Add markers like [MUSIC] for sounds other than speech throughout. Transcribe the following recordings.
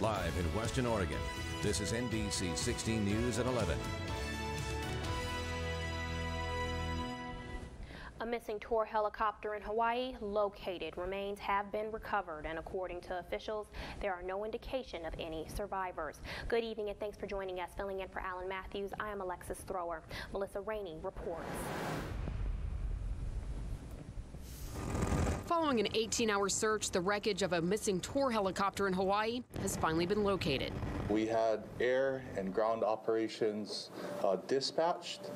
Live in Western Oregon, this is NBC 16 News at 11. A missing tour helicopter in Hawaii located. Remains have been recovered, and according to officials, there are no indication of any survivors. Good evening, and thanks for joining us. Filling in for Alan Matthews, I am Alexis Thrower. Melissa Rainey reports. Following an 18-hour search, the wreckage of a missing tour helicopter in Hawaii has finally been located. We had air and ground operations uh, dispatched.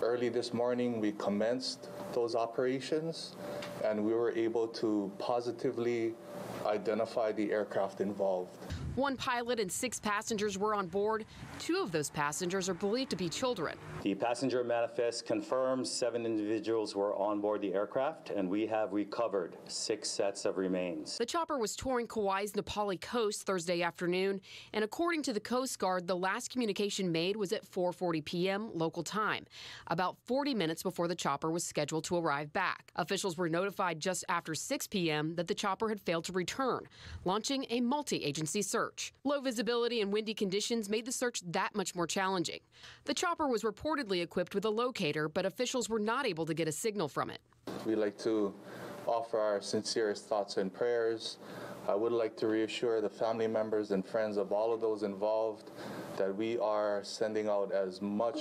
Early this morning, we commenced those operations, and we were able to positively identify the aircraft involved. One pilot and six passengers were on board. Two of those passengers are believed to be children. The passenger manifest confirms seven individuals were on board the aircraft, and we have recovered six sets of remains. The chopper was touring Kauai's Na Pali coast Thursday afternoon, and according to the Coast Guard, the last communication made was at 4:40 p.m. local time, about 40 minutes before the chopper was scheduled to arrive back. Officials were notified just after 6 p.m. that the chopper had failed to return, launching a multi-agency search search. Low visibility and windy conditions made the search that much more challenging. The chopper was reportedly equipped with a locator, but officials were not able to get a signal from it. We'd like to offer our sincerest thoughts and prayers. I would like to reassure the family members and friends of all of those involved that we are sending out as much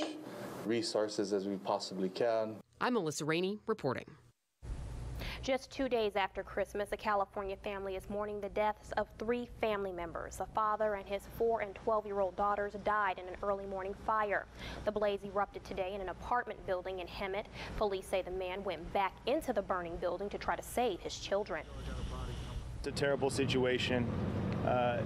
resources as we possibly can. I'm Melissa Rainey reporting. Just two days after Christmas, a California family is mourning the deaths of three family members. A father and his 4 and 12 year old daughters died in an early morning fire. The blaze erupted today in an apartment building in Hemet. Police say the man went back into the burning building to try to save his children. It's a terrible situation. Uh,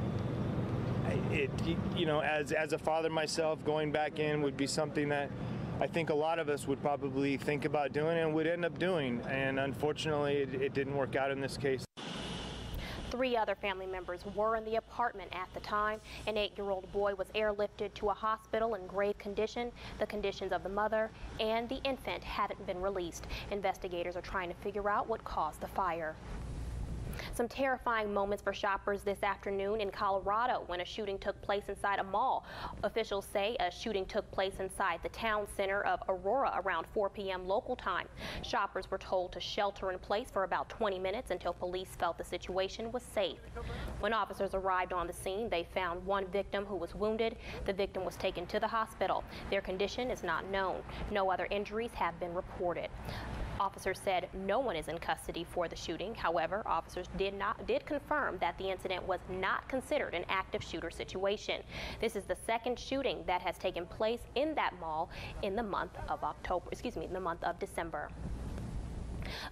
it, you know, as, as a father myself, going back in would be something that I think a lot of us would probably think about doing and would end up doing. And unfortunately, it, it didn't work out in this case. Three other family members were in the apartment at the time. An eight-year-old boy was airlifted to a hospital in grave condition. The conditions of the mother and the infant haven't been released. Investigators are trying to figure out what caused the fire. Some terrifying moments for shoppers this afternoon in Colorado when a shooting took place inside a mall. Officials say a shooting took place inside the town center of Aurora around 4 p.m. local time. Shoppers were told to shelter in place for about 20 minutes until police felt the situation was safe. When officers arrived on the scene, they found one victim who was wounded. The victim was taken to the hospital. Their condition is not known. No other injuries have been reported. Officers said no one is in custody for the shooting. However, officers did not did confirm that the incident was not considered an active shooter situation. This is the second shooting that has taken place in that mall in the month of October, excuse me, in the month of December.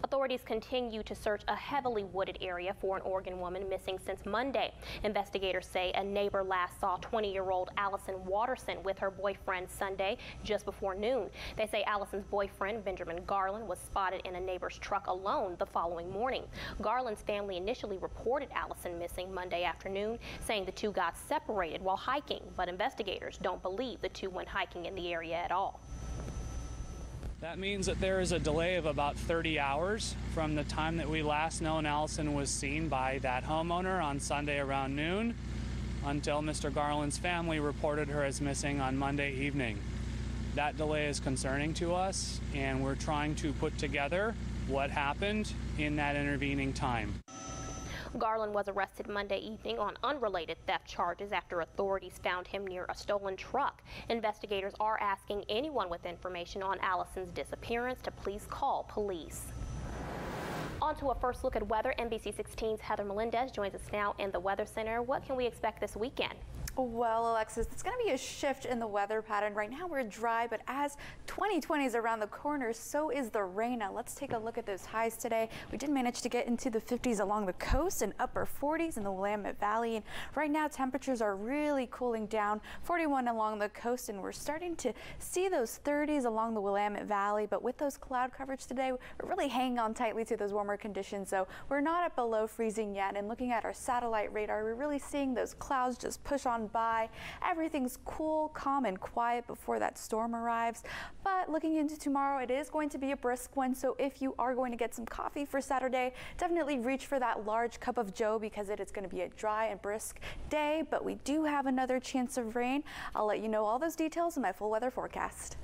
Authorities continue to search a heavily wooded area for an Oregon woman missing since Monday. Investigators say a neighbor last saw 20-year-old Allison Watterson with her boyfriend Sunday just before noon. They say Allison's boyfriend, Benjamin Garland, was spotted in a neighbor's truck alone the following morning. Garland's family initially reported Allison missing Monday afternoon, saying the two got separated while hiking, but investigators don't believe the two went hiking in the area at all. That means that there is a delay of about 30 hours from the time that we last known Allison was seen by that homeowner on Sunday around noon until Mr. Garland's family reported her as missing on Monday evening. That delay is concerning to us, and we're trying to put together what happened in that intervening time. Garland was arrested Monday evening on unrelated theft charges after authorities found him near a stolen truck. Investigators are asking anyone with information on Allison's disappearance to please call police. On to a first look at weather. NBC 16's Heather Melendez joins us now in the Weather Center. What can we expect this weekend? Well, Alexis, it's going to be a shift in the weather pattern. Right now we're dry, but as 2020 is around the corner, so is the rain. Now let's take a look at those highs today. We did manage to get into the 50s along the coast and upper 40s in the Willamette Valley. And right now temperatures are really cooling down, 41 along the coast, and we're starting to see those 30s along the Willamette Valley. But with those cloud coverage today, we're really hanging on tightly to those warmer conditions, so we're not at below freezing yet. And looking at our satellite radar, we're really seeing those clouds just push on by. Everything's cool, calm, and quiet before that storm arrives. But looking into tomorrow, it is going to be a brisk one. So if you are going to get some coffee for Saturday, definitely reach for that large cup of Joe because it is going to be a dry and brisk day. But we do have another chance of rain. I'll let you know all those details in my full weather forecast.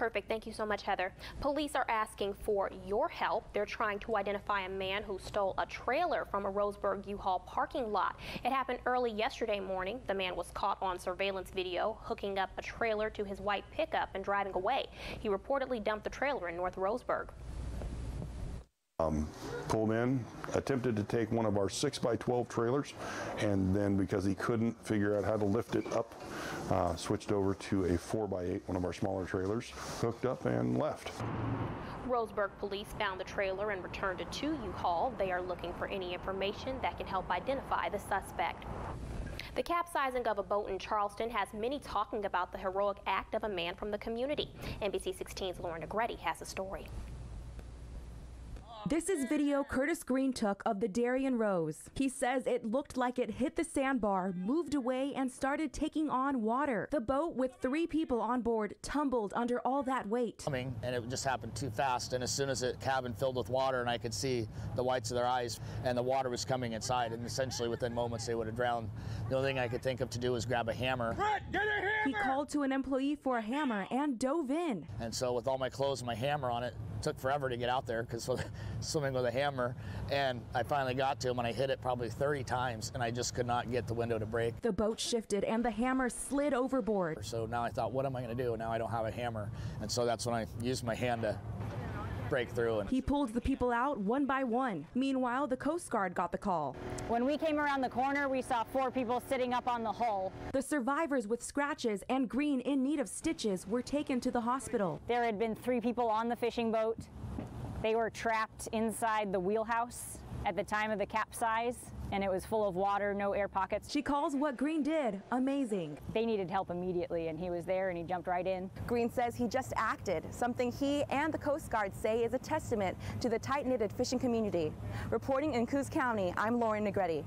Perfect. Thank you so much, Heather. Police are asking for your help. They're trying to identify a man who stole a trailer from a Roseburg U-Haul parking lot. It happened early yesterday morning. The man was caught on surveillance video hooking up a trailer to his white pickup and driving away. He reportedly dumped the trailer in North Roseburg. Um, pulled in, attempted to take one of our 6 by 12 trailers, and then because he couldn't figure out how to lift it up, uh, switched over to a 4 by 8 one of our smaller trailers, hooked up and left. Roseburg police found the trailer and returned it to U-Haul. They are looking for any information that can help identify the suspect. The capsizing of a boat in Charleston has many talking about the heroic act of a man from the community. NBC 16's Lauren Negretti has a story. This is video Curtis Green took of the Darien Rose. He says it looked like it hit the sandbar, moved away, and started taking on water. The boat with three people on board tumbled under all that weight. Coming, and it just happened too fast. And as soon as the cabin filled with water, and I could see the whites of their eyes, and the water was coming inside, and essentially within moments they would have drowned. The only thing I could think of to do was grab a hammer. Brett, get a hammer! He called to an employee for a hammer and dove in. And so, with all my clothes and my hammer on it, it took forever to get out there because [LAUGHS] swimming with a hammer. And I finally got to him and I hit it probably 30 times and I just could not get the window to break. The boat shifted and the hammer slid overboard. So now I thought, what am I going to do? Now I don't have a hammer. And so that's when I used my hand to break through. And he pulled the people out one by one. Meanwhile, the Coast Guard got the call. When we came around the corner, we saw four people sitting up on the hull. The survivors with scratches and Green in need of stitches were taken to the hospital. There had been three people on the fishing boat. They were trapped inside the wheelhouse at the time of the capsize and it was full of water, no air pockets. She calls what Green did amazing. They needed help immediately and he was there and he jumped right in. Green says he just acted, something he and the Coast Guard say is a testament to the tight-knitted fishing community. Reporting in Coos County, I'm Lauren Negretti.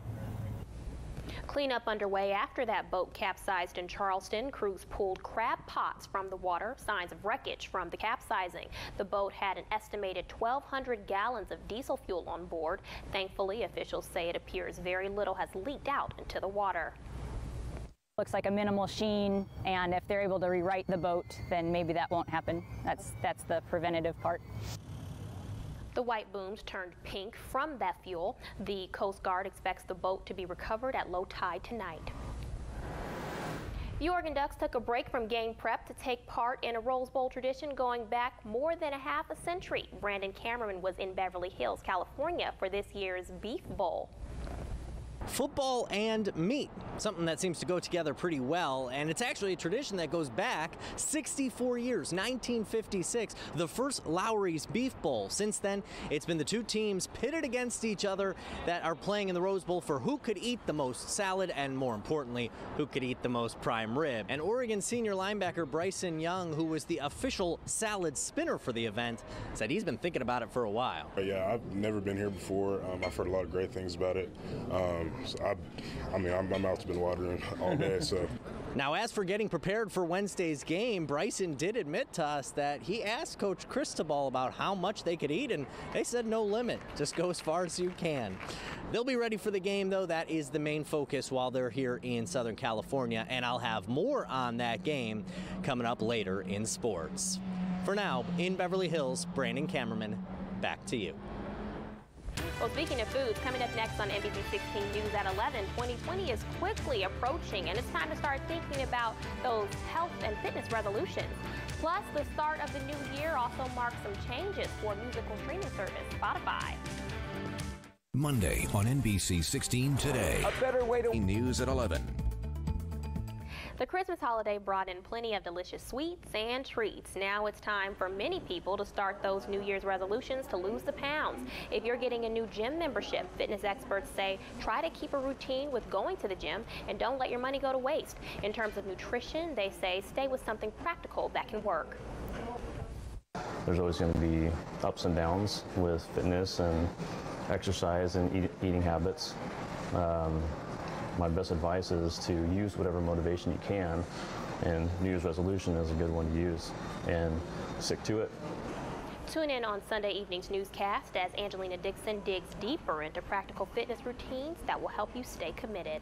Cleanup underway after that boat capsized in Charleston. Crews pulled crab pots from the water, signs of wreckage from the capsizing. The boat had an estimated 1,200 gallons of diesel fuel on board. Thankfully, officials say it appears very little has leaked out into the water. Looks like a minimal sheen, and if they're able to rewrite the boat, then maybe that won't happen. That's, that's the preventative part. The white booms turned pink from that fuel. The Coast Guard expects the boat to be recovered at low tide tonight. The Oregon Ducks took a break from game prep to take part in a Rose Bowl tradition going back more than a half a century. Brandon Cameron was in Beverly Hills, California for this year's Beef Bowl football and meat, something that seems to go together pretty well. And it's actually a tradition that goes back 64 years, 1956, the first Lawry's Beef Bowl. Since then, it's been the two teams pitted against each other that are playing in the Rose Bowl for who could eat the most salad and, more importantly, who could eat the most prime rib. And Oregon senior linebacker Bryson Young, who was the official salad spinner for the event, said he's been thinking about it for a while. Yeah, I've never been here before. Um, I've heard a lot of great things about it. Um, so I, I mean, my mouth's been watering all day. So. [LAUGHS] Now, as for getting prepared for Wednesday's game, Bryson did admit to us that he asked Coach Cristobal about how much they could eat, and they said no limit. Just go as far as you can. They'll be ready for the game, though. That is the main focus while they're here in Southern California, and I'll have more on that game coming up later in sports. For now, in Beverly Hills, Brandon Cameron, back to you. Well, speaking of foods, coming up next on NBC 16 News at 11, 2020 is quickly approaching, and it's time to start thinking about those health and fitness resolutions. Plus, the start of the new year also marks some changes for musical streaming service Spotify. Monday on NBC 16 Today. A better way to news at 11. The Christmas holiday brought in plenty of delicious sweets and treats. Now it's time for many people to start those New Year's resolutions to lose the pounds. If you're getting a new gym membership, fitness experts say try to keep a routine with going to the gym and don't let your money go to waste. In terms of nutrition, they say stay with something practical that can work. there's always going to be ups and downs with fitness and exercise and eat, eating habits. Um, my best advice is to use whatever motivation you can, and New Year's resolution is a good one to use, and stick to it. Tune in on Sunday evening's newscast as Angelina Dixon digs deeper into practical fitness routines that will help you stay committed.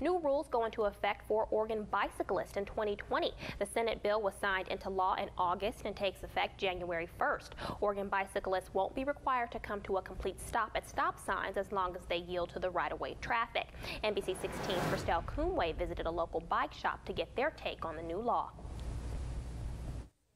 New rules go into effect for Oregon bicyclists in 2020. The Senate bill was signed into law in August and takes effect January 1st. Oregon bicyclists won't be required to come to a complete stop at stop signs as long as they yield to the right-of-way traffic. NBC 16's Christelle Coonway visited a local bike shop to get their take on the new law.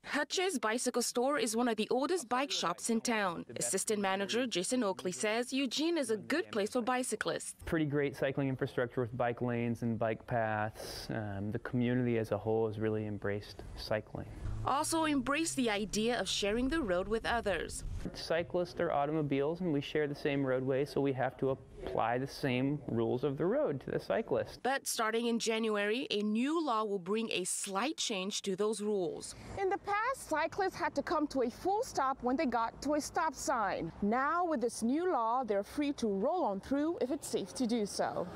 Hutch's Bicycle Store is one of the oldest bike shops in town. Assistant manager Jason Oakley says Eugene is a good place for bicyclists. Pretty great cycling infrastructure with bike lanes and bike paths. Um, the community as a whole has really embraced cycling. Also embrace the idea of sharing the road with others. Cyclists are automobiles and we share the same roadway, so we have to apply the same rules of the road to the cyclist. But starting in January, a new law will bring a slight change to those rules. In the past, cyclists had to come to a full stop when they got to a stop sign. Now, with this new law, they're free to roll on through if it's safe to do so.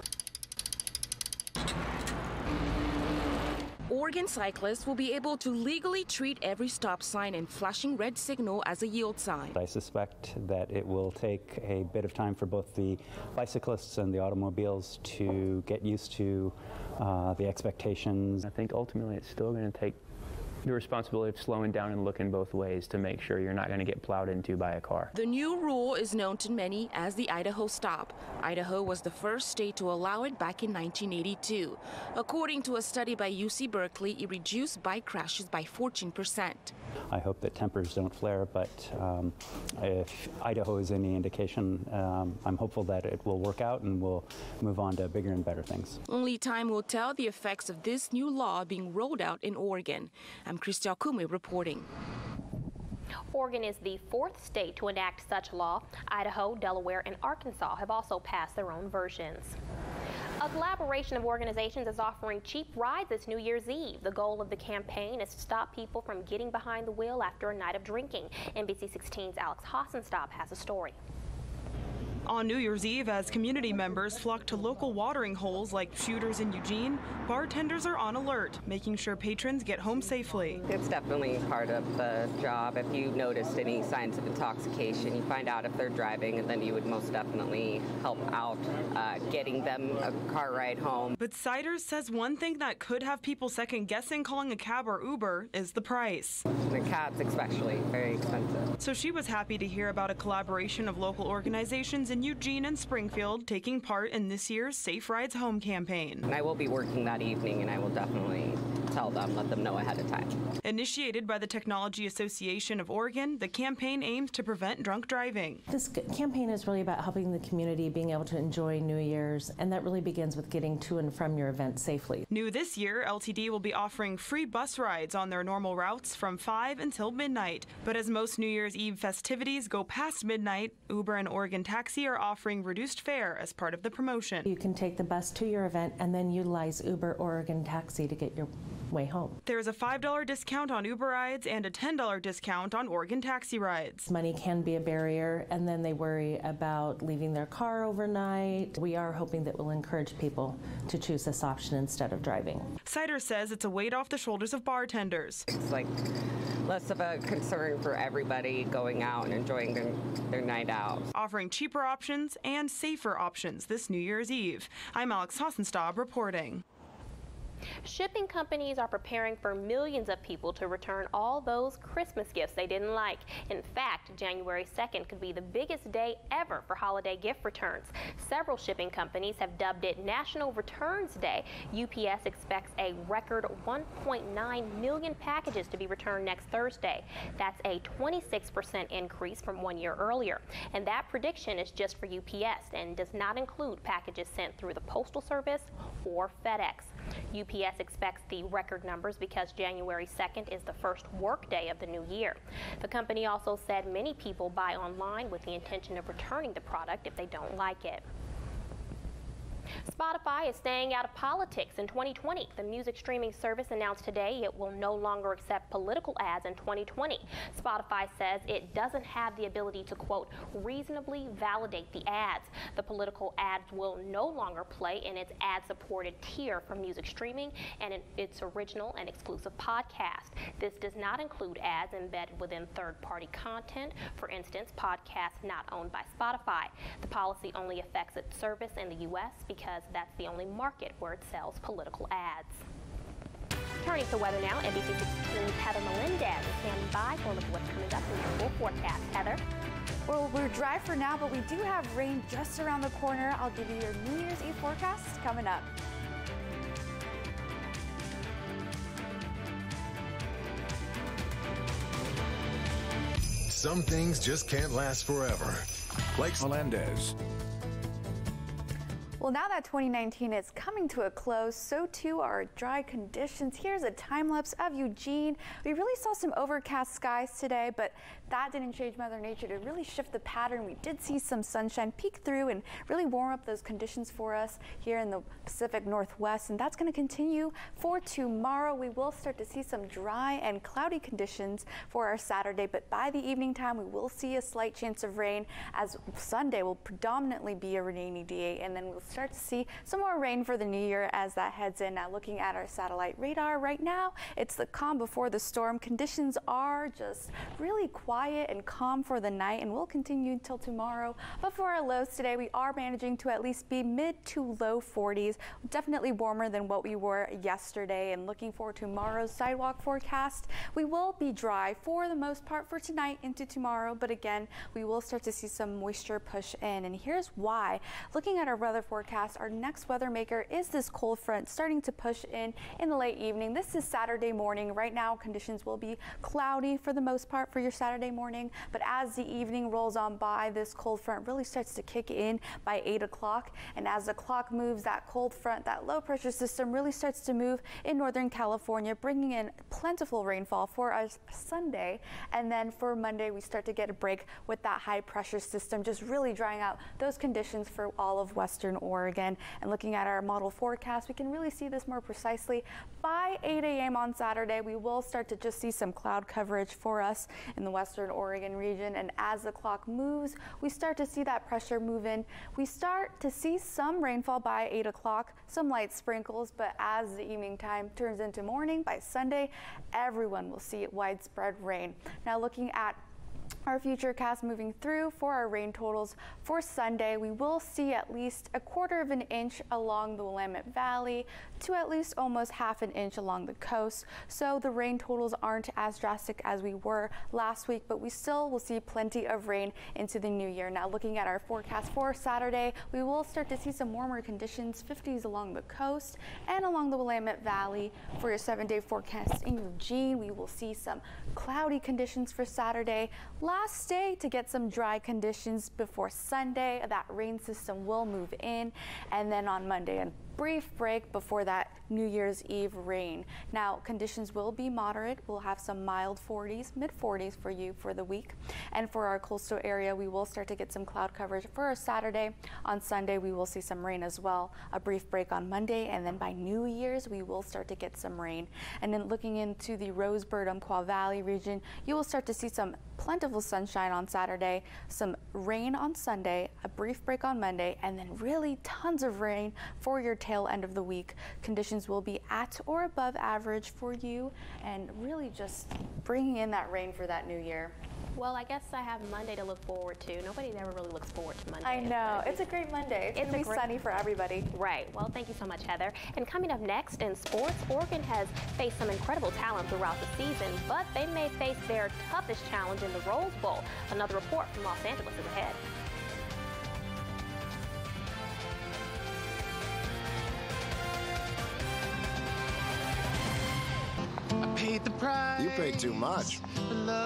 Oregon cyclists will be able to legally treat every stop sign and flashing red signal as a yield sign. I suspect that it will take a bit of time for both the bicyclists and the automobiles to get used to uh, the expectations. I think ultimately it's still going to take the responsibility of slowing down and looking both ways to make sure you're not going to get plowed into by a car. The new rule is known to many as the Idaho Stop. Idaho was the first state to allow it back in 1982. According to a study by UC Berkeley, it reduced bike crashes by 14%. I hope that tempers don't flare, but um, if Idaho is any indication, um, I'm hopeful that it will work out and we'll move on to bigger and better things. Only time will tell the effects of this new law being rolled out in Oregon. I'm Christel Kume reporting. Oregon is the fourth state to enact such law. Idaho, Delaware, and Arkansas have also passed their own versions. A collaboration of organizations is offering cheap rides this New Year's Eve. The goal of the campaign is to stop people from getting behind the wheel after a night of drinking. NBC 16's Alex Hassenstaub has a story. On New Year's Eve, as community members flock to local watering holes like Shooters in Eugene, bartenders are on alert, making sure patrons get home safely. It's definitely part of the job. If you noticed any signs of intoxication, you find out if they're driving, and then you would most definitely help out uh, getting them a car ride home. But Siders says one thing that could have people second guessing calling a cab or Uber is the price. The cabs, especially, very expensive. So she was happy to hear about a collaboration of local organizations in Eugene and Springfield taking part in this year's Safe Rides Home campaign. I will be working that evening, and I will definitely tell them, let them know ahead of time. Initiated by the Technology Association of Oregon, the campaign aims to prevent drunk driving. This campaign is really about helping the community being able to enjoy New Year's, and that really begins with getting to and from your event safely. New this year, LTD will be offering free bus rides on their normal routes from 5 until midnight. But as most New Year's Eve festivities go past midnight, Uber and Oregon Taxi are offering reduced fare as part of the promotion. You can take the bus to your event and then utilize Uber Oregon Taxi to get your way home. There's a $5 discount on Uber rides and a $10 discount on Oregon taxi rides. Money can be a barrier, and then they worry about leaving their car overnight. We are hoping that will encourage people to choose this option instead of driving. Cider says it's a weight off the shoulders of bartenders. It's like less of a concern for everybody going out and enjoying their, their night out. Offering cheaper options and safer options this New Year's Eve. I'm Alex Hassenstaub reporting. Shipping companies are preparing for millions of people to return all those Christmas gifts they didn't like. In fact, January 2nd could be the biggest day ever for holiday gift returns. Several shipping companies have dubbed it National Returns Day. UPS expects a record 1.9 million packages to be returned next Thursday. That's a 26% increase from one year earlier. And that prediction is just for UPS and does not include packages sent through the Postal Service or FedEx. UPS expects the record numbers because January 2nd is the first workday of the new year. The company also said many people buy online with the intention of returning the product if they don't like it. Spotify is staying out of politics in 2020. The music streaming service announced today it will no longer accept political ads in 2020. Spotify says it doesn't have the ability to, quote, reasonably validate the ads. The political ads will no longer play in its ad supported tier for music streaming and in its original and exclusive podcast. This does not include ads embedded within third party content, for instance, podcasts not owned by Spotify. The policy only affects its service in the U.S. because that's the only market where it sells political ads. Turning to weather now, NBC 16's Heather Melendez is standing by for a look at what's coming up in your full forecast. Heather? Well, we're dry for now, but we do have rain just around the corner. I'll give you your New Year's Eve forecast coming up. Some things just can't last forever. Like Melendez. Well, now that 2019 is coming to a close, so too are dry conditions. Here's a time lapse of Eugene. We really saw some overcast skies today, but that didn't change Mother Nature to really shift the pattern. We did see some sunshine peek through and really warm up those conditions for us here in the Pacific Northwest, and that's going to continue for tomorrow. We will start to see some dry and cloudy conditions for our Saturday, but by the evening time, we will see a slight chance of rain as Sunday will predominantly be a rainy day, and then we'll start to see some more rain for the new year as that heads in. Now, looking at our satellite radar right now, it's the calm before the storm. Conditions are just really quiet and calm for the night and will continue until tomorrow. But for our lows today, we are managing to at least be mid to low 40s, definitely warmer than what we were yesterday. And looking for tomorrow's sidewalk forecast, we will be dry for the most part for tonight into tomorrow. But again, we will start to see some moisture push in. And here's why. Looking at our weather forecast, forecast, our next weather maker is this cold front starting to push in in the late evening. This is Saturday morning. Right now, conditions will be cloudy for the most part for your Saturday morning, but as the evening rolls on by, this cold front really starts to kick in by 8 o'clock. And as the clock moves, that cold front, that low pressure system really starts to move in Northern California, bringing in plentiful rainfall for us Sunday. And then for Monday, we start to get a break with that high pressure system, just really drying out those conditions for all of Western Oregon. Oregon. And looking at our model forecast, we can really see this more precisely. By 8 a.m. on Saturday, we will start to just see some cloud coverage for us in the Western Oregon region. And as the clock moves, we start to see that pressure move in. We start to see some rainfall by 8 o'clock, some light sprinkles, but as the evening time turns into morning, by Sunday, everyone will see widespread rain. Now looking at our future cast moving through for our rain totals for Sunday, we will see at least a quarter of an inch along the Willamette Valley to at least almost half an inch along the coast. So the rain totals aren't as drastic as we were last week, but we still will see plenty of rain into the new year. Now looking at our forecast for Saturday, we will start to see some warmer conditions, 50s along the coast and along the Willamette Valley. For your seven day forecast in Eugene, we will see some cloudy conditions for Saturday last day to get some dry conditions before Sunday. That rain system will move in. And then on Monday and brief break before that New Year's Eve rain. Now, conditions will be moderate. We'll have some mild 40s, mid 40s for you for the week. And for our coastal area, we will start to get some cloud coverage for Saturday. On Sunday, we will see some rain as well. A brief break on Monday, and then by New Year's, we will start to get some rain. And then looking into the Roseburg Umpqua Valley region, you will start to see some plentiful sunshine on Saturday, some rain on Sunday, a brief break on Monday, and then really tons of rain for your tail end of the week. Conditions will be at or above average for you and really just bringing in that rain for that new year. Well, I guess I have Monday to look forward to. Nobody ever really looks forward to Monday. I know. It's a great Monday. It's, it's going to be sunny for everybody. Right. Well, thank you so much, Heather. And coming up next in sports, Oregon has faced some incredible talent throughout the season, but they may face their toughest challenge in the Rose Bowl. Another report from Los Angeles is ahead. Paid the price. You paid too much.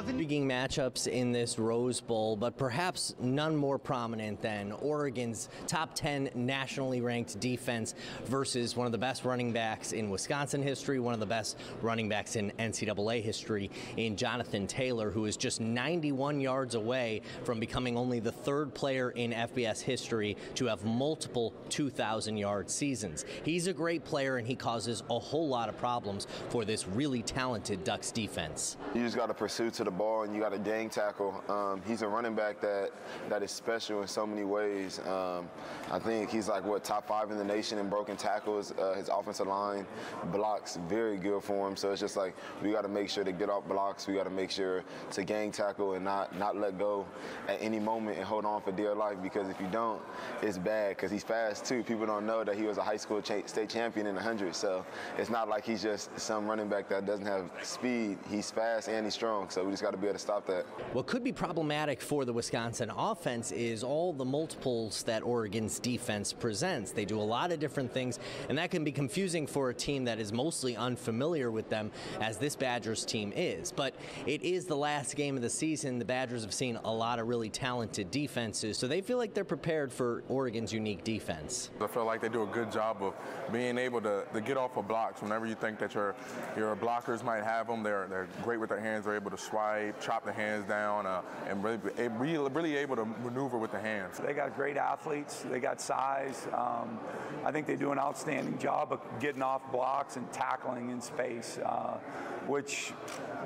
Intriguing matchups in this Rose Bowl, but perhaps none more prominent than Oregon's top 10 nationally ranked defense versus one of the best running backs in Wisconsin history, one of the best running backs in NCAA history in Jonathan Taylor, who is just 91 yards away from becoming only the third player in FBS history to have multiple 2,000 yard seasons. He's a great player and he causes a whole lot of problems for this really talented Ducks defense. You just got to pursue to the ball and you got to gang tackle. Um, he's a running back that that is special in so many ways. Um, I think he's like what top five in the nation in broken tackles. Uh, his offensive line blocks very good for him. So it's just like we got to make sure to get off blocks. We got to make sure to gang tackle and not not let go at any moment and hold on for dear life because if you don't, it's bad because he's fast too. People don't know that he was a high school cha- state champion in the 100. So it's not like he's just some running back that doesn't have speed. He's fast and he's strong. So we just got to be able to stop that. What could be problematic for the Wisconsin offense is all the multiples that Oregon's defense presents. They do a lot of different things, and that can be confusing for a team that is mostly unfamiliar with them, as this Badgers team is. But it is the last game of the season. The Badgers have seen a lot of really talented defenses, so they feel like they're prepared for Oregon's unique defense. I feel like they do a good job of being able to, to get off of blocks. Whenever you think that your your blockers might have them, they're they're great with their hands. They're able to swipe, chop the hands down, uh, and really, really really able to maneuver with the hands. They got great athletes. They got size. Um, I think they do an outstanding job of getting off blocks and tackling in space, uh, which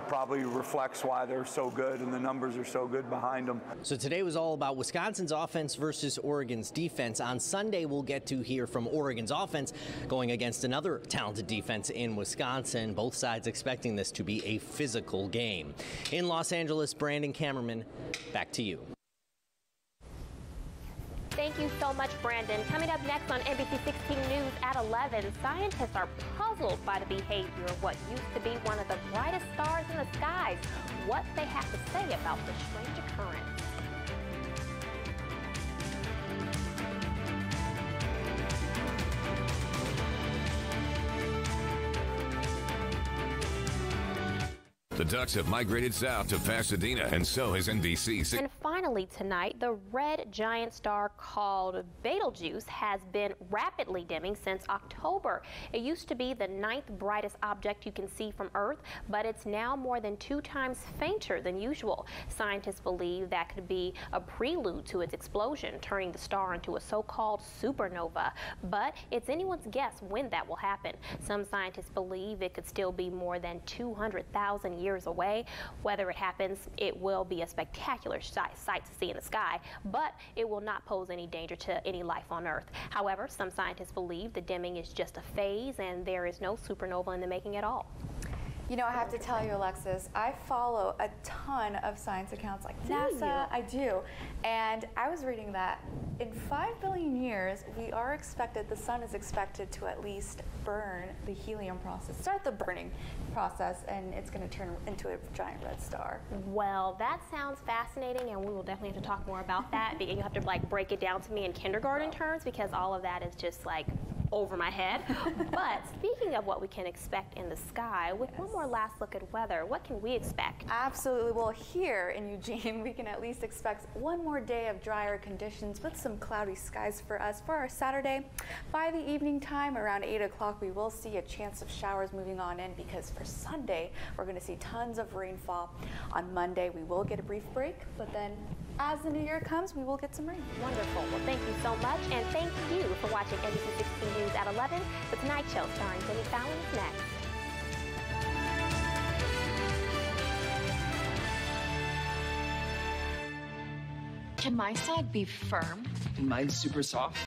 probably reflects why they're so good and the numbers are so good behind them. So today was all about Wisconsin's offense versus Oregon's defense. On Sunday, we'll get to hear from Oregon's offense going against another talented defense in Wisconsin. Both sides expecting this to be a physical game. In Los Angeles, Brandon Cameron, back to you. Thank you so much, Brandon. Coming up next on NBC 16 News at 11, scientists are puzzled by the behavior of what used to be one of the brightest stars in the skies. What they have to say about the strange occurrence. The Ducks have migrated south to Pasadena, and so has NBC. And finally tonight, the red giant star called Betelgeuse has been rapidly dimming since October. It used to be the ninth brightest object you can see from Earth, but it's now more than two times fainter than usual. Scientists believe that could be a prelude to its explosion, turning the star into a so-called supernova. But it's anyone's guess when that will happen. Some scientists believe it could still be more than 200,000 years years away. Whether it happens, it will be a spectacular sight, to see in the sky, but it will not pose any danger to any life on Earth. However, some scientists believe the dimming is just a phase and there is no supernova in the making at all. You know, I have to tell you, Alexis, I follow a ton of science accounts like Do NASA. you? I do. And I was reading that in 5 billion years, we are expected, the sun is expected to at least burn the helium process, start the burning process, and it's going to turn into a giant red star. Well, that sounds fascinating, and we will definitely have to talk more about that. You have to like break it down to me in kindergarten terms because all of that is just like over my head. but speaking of what we can expect in the sky, with one more last look at weather, what can we expect? Absolutely. Well, here in Eugene, we can at least expect one more day of drier conditions with some cloudy skies for us for our Saturday. By the evening time, around 8 o'clock, we will see a chance of showers moving on in because for Sunday, we're going to see tons of rainfall. On Monday, we will get a brief break, but then as the new year comes, we will get some rain. Wonderful. Well, thank you so much, and thank you for watching NBC 16 News at 11. The Tonight Show starring Jimmy Fallon is next. Can my side be firm? Mine's super soft.